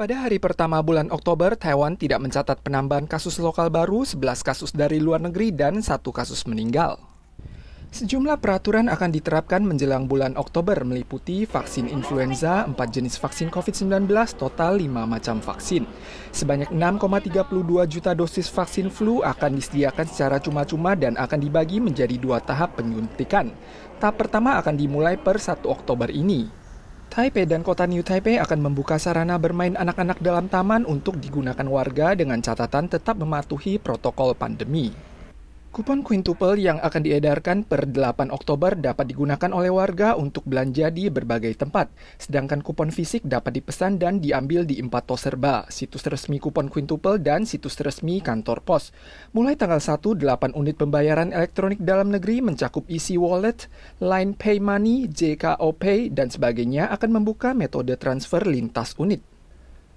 Pada hari pertama bulan Oktober, Taiwan tidak mencatat penambahan kasus lokal baru, 11 kasus dari luar negeri, dan satu kasus meninggal. Sejumlah peraturan akan diterapkan menjelang bulan Oktober meliputi vaksin influenza, 4 jenis vaksin COVID-19, total 5 macam vaksin. Sebanyak 6,32 juta dosis vaksin flu akan disediakan secara cuma-cuma dan akan dibagi menjadi dua tahap penyuntikan. Tahap pertama akan dimulai per 1 Oktober ini. Taipei dan kota New Taipei akan membuka sarana bermain anak-anak dalam taman untuk digunakan warga dengan catatan tetap mematuhi protokol pandemi. Kupon quintuple yang akan diedarkan per 8 Oktober dapat digunakan oleh warga untuk belanja di berbagai tempat, sedangkan kupon fisik dapat dipesan dan diambil di Empat Serba, situs resmi kupon quintuple dan situs resmi kantor pos. Mulai tanggal 1, 8 unit pembayaran elektronik dalam negeri mencakup isi wallet, line pay money, JKO Pay, dan sebagainya akan membuka metode transfer lintas unit.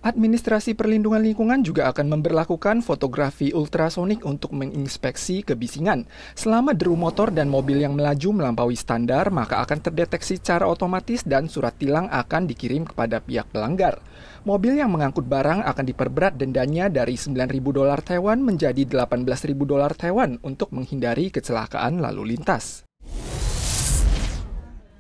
Administrasi Perlindungan Lingkungan juga akan memperlakukan fotografi ultrasonik untuk menginspeksi kebisingan. Selama deru motor dan mobil yang melaju melampaui standar, maka akan terdeteksi secara otomatis dan surat tilang akan dikirim kepada pihak pelanggar. Mobil yang mengangkut barang akan diperberat dendanya dari 9.000 dolar Taiwan menjadi 18.000 dolar Taiwan untuk menghindari kecelakaan lalu lintas.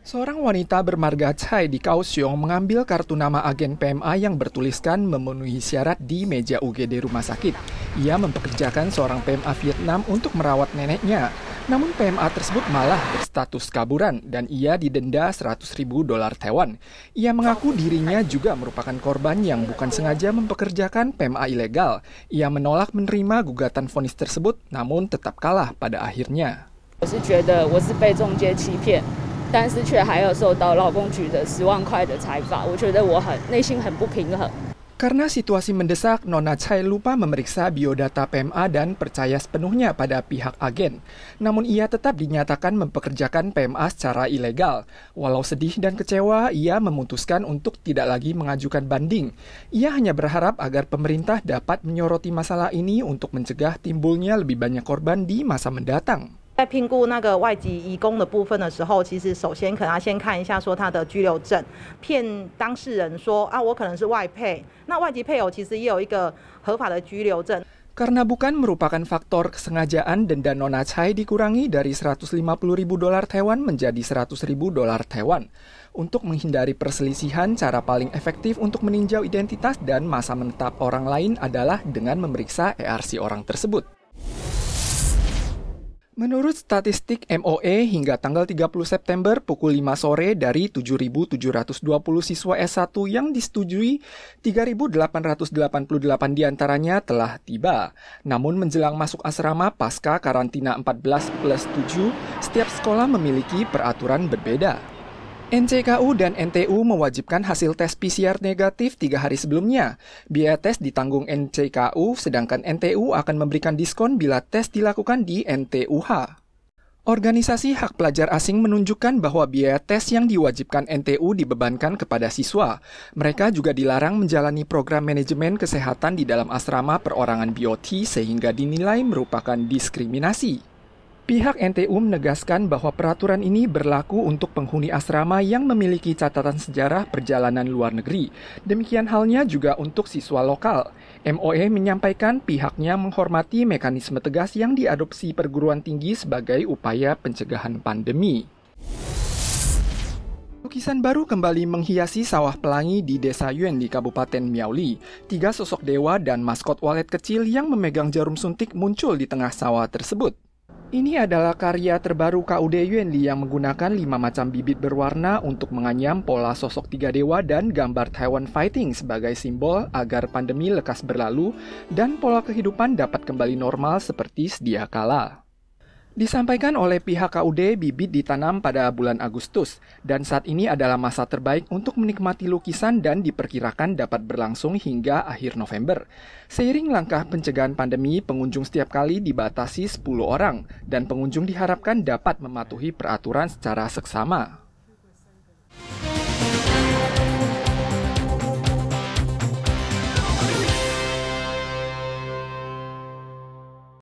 Seorang wanita bermarga Chai di Kaohsiung mengambil kartu nama agen PMA yang bertuliskan memenuhi syarat di meja UGD rumah sakit. Ia mempekerjakan seorang PMA Vietnam untuk merawat neneknya. Namun PMA tersebut malah berstatus kaburan dan ia didenda 100 ribu dolar Taiwan. Ia mengaku dirinya juga merupakan korban yang bukan sengaja mempekerjakan PMA ilegal. Ia menolak menerima gugatan vonis tersebut namun tetap kalah pada akhirnya. 我是觉得我是被中介欺骗， 但是却还有受到劳工局的十万块的财罚，我觉得我很内心很不平衡。Karena situasi mendesak, Nona Chai lupa memeriksa biodata PMA dan percaya sepenuhnya pada pihak agen. Namun ia tetap dinyatakan mempekerjakan PMA secara ilegal. Walau sedih dan kecewa, ia memutuskan untuk tidak lagi mengajukan banding. Ia hanya berharap agar pemerintah dapat menyoroti masalah ini untuk mencegah timbulnya lebih banyak korban di masa mendatang. 在评估那个外籍移工的部分的时候，其实首先可能要先看一下说他的居留证，骗当事人说啊，我可能是外配。那外籍配偶其实也有一个合法的居留证。Karena bukan merupakan faktor kesengajaan, denda nona Chai dikurangi dari 150 ribu dolar Taiwan menjadi 100 ribu dolar Taiwan. Untuk menghindari perselisihan, cara paling efektif untuk meninjau identitas dan masa menetap orang lain adalah dengan memeriksa ERC orang tersebut. Menurut statistik MOE, hingga tanggal 30 September pukul 5 sore dari 7.720 siswa S1 yang disetujui, 3.888 di antaranya telah tiba. Namun menjelang masuk asrama pasca karantina 14 plus 7, setiap sekolah memiliki peraturan berbeda. NCKU dan NTU mewajibkan hasil tes PCR negatif tiga hari sebelumnya. Biaya tes ditanggung NCKU, sedangkan NTU akan memberikan diskon bila tes dilakukan di NTUH. Organisasi hak pelajar asing menunjukkan bahwa biaya tes yang diwajibkan NTU dibebankan kepada siswa. Mereka juga dilarang menjalani program manajemen kesehatan di dalam asrama perorangan BOT sehingga dinilai merupakan diskriminasi. Pihak NTU menegaskan bahwa peraturan ini berlaku untuk penghuni asrama yang memiliki catatan sejarah perjalanan luar negeri. Demikian halnya juga untuk siswa lokal. MOE menyampaikan pihaknya menghormati mekanisme tegas yang diadopsi perguruan tinggi sebagai upaya pencegahan pandemi. Lukisan baru kembali menghiasi sawah pelangi di Desa Yuen di Kabupaten Miauli. Tiga sosok dewa dan maskot walet kecil yang memegang jarum suntik muncul di tengah sawah tersebut. Ini adalah karya terbaru KUD Yuanli yang menggunakan lima macam bibit berwarna untuk menganyam pola sosok tiga dewa dan gambar Taiwan Fighting sebagai simbol agar pandemi lekas berlalu dan pola kehidupan dapat kembali normal seperti sedia kala. Disampaikan oleh pihak KUD, bibit ditanam pada bulan Agustus, dan saat ini adalah masa terbaik untuk menikmati lukisan dan diperkirakan dapat berlangsung hingga akhir November. Seiring langkah pencegahan pandemi, pengunjung setiap kali dibatasi 10 orang, dan pengunjung diharapkan dapat mematuhi peraturan secara seksama.